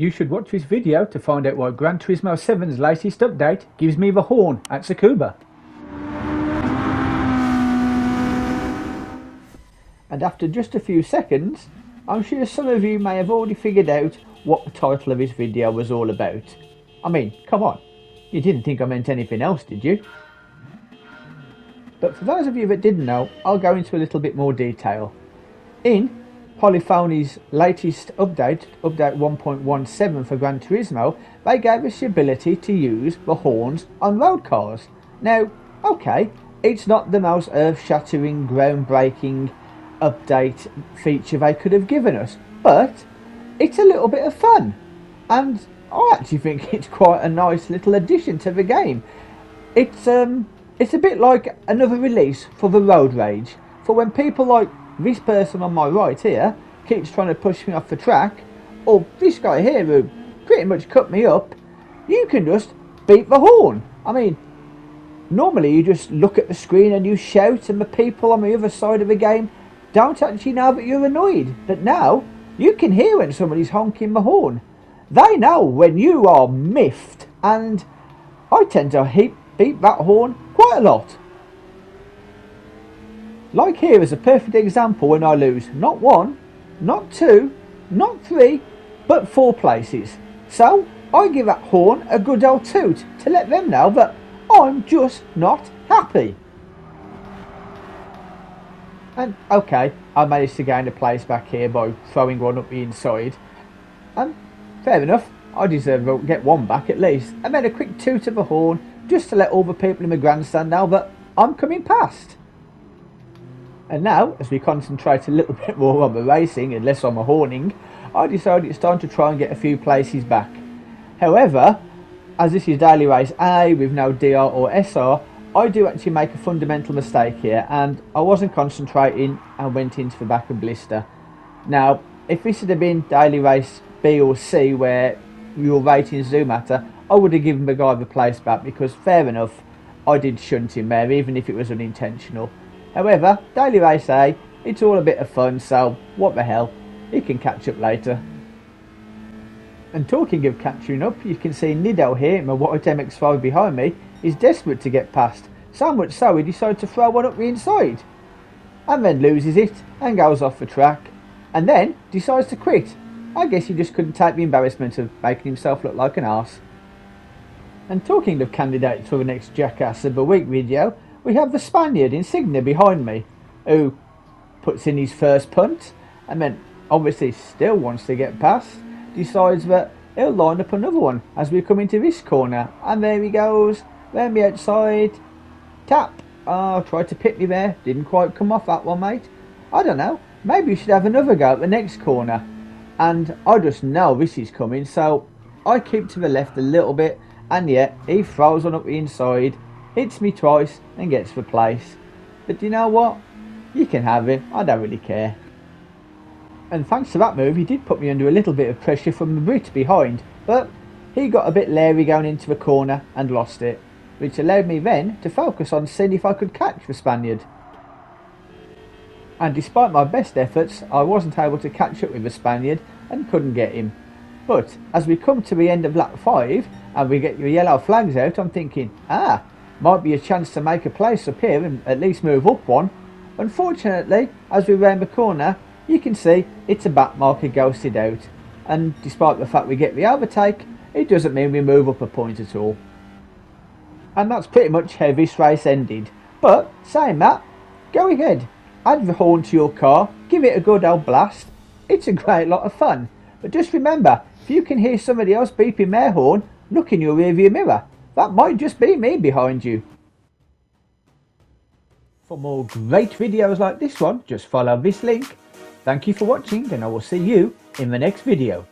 You should watch this video to find out why Gran Turismo 7's latest update gives me the horn at Tsukuba. And after just a few seconds, I'm sure some of you may have already figured out what the title of this video was all about. I mean, come on, you didn't think I meant anything else, did you? But for those of you that didn't know, I'll go into a little bit more detail. In Polyphony's latest update, update 1.17 for Gran Turismo, they gave us the ability to use the horns on road cars. Now, okay, it's not the most earth-shattering, groundbreaking update feature they could have given us, but it's a little bit of fun. And I actually think it's quite a nice little addition to the game. It's um it's a bit like another release for the road rage. For when people like this person on my right here keeps trying to push me off the track, or this guy here who pretty much cut me up, you can just beat the horn. I mean, normally you just look at the screen and you shout and the people on the other side of the game don't actually know that you're annoyed. But now, you can hear when somebody's honking the horn. They know when you are miffed and I tend to heap beat that horn quite a lot. Like here is a perfect example when I lose not one, not two, not three, but four places. So I give that horn a good old toot to let them know that I'm just not happy. And okay, I managed to gain a place back here by throwing one up the inside. And fair enough, I deserve to get one back at least. And then a quick toot of a horn just to let all the people in the grandstand know that I'm coming past. And now, as we concentrate a little bit more on the racing and less on the horning, I decided it's time to try and get a few places back. However, as this is daily race A with no DR or SR, I do actually make a fundamental mistake here and I wasn't concentrating and went into the back of Blister. Now, if this had been daily race B or C where your ratings do matter, I would have given the guy the place back because fair enough, I did shunt him there even if it was unintentional. However, Daily Race A, eh? it's all a bit of fun so what the hell, he can catch up later. And talking of catching up, you can see Nido here in my white MX-5 behind me is desperate to get past, so much so he decides to throw one up the inside. And then loses it and goes off the track, and then decides to quit. I guess he just couldn't take the embarrassment of making himself look like an arse. And talking of candidates for the next Jackass of the Week video, we have the Spaniard Insignia behind me, who puts in his first punt, and then obviously still wants to get past, decides that he'll line up another one as we come into this corner, and there he goes, round the outside, tap, oh, tried to pit me there, didn't quite come off that one mate, I don't know, maybe you should have another go at the next corner, and I just know this is coming, so I keep to the left a little bit, and yet he throws on up the inside, hits me twice and gets the place. But you know what? You can have it, I don't really care. And thanks to that move he did put me under a little bit of pressure from the Brit behind, but he got a bit leery going into the corner and lost it, which allowed me then to focus on seeing if I could catch the Spaniard. And despite my best efforts, I wasn't able to catch up with the Spaniard and couldn't get him. But as we come to the end of lap 5 and we get your yellow flags out, I'm thinking, ah, might be a chance to make a place up here and at least move up one. Unfortunately, as we round the corner, you can see it's a back marker ghosted out. And despite the fact we get the overtake, it doesn't mean we move up a point at all. And that's pretty much how this race ended. But, saying that, go ahead, add the horn to your car, give it a good old blast. It's a great lot of fun. But just remember, if you can hear somebody else beeping their horn, look in your rearview mirror. That might just be me behind you. For more great videos like this one, just follow this link. Thank you for watching and I will see you in the next video.